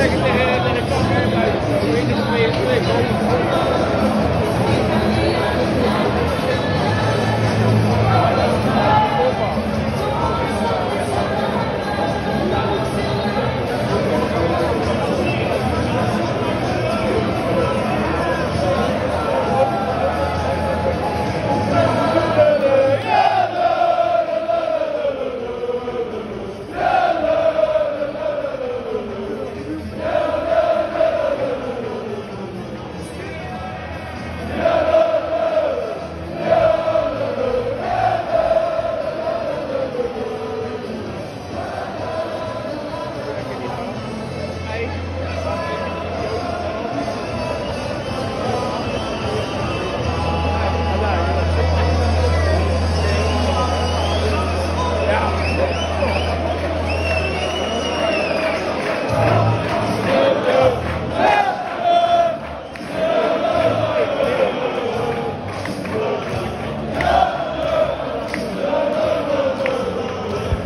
zeggen tegen de kamp bij. Twee, twee, twee, はい。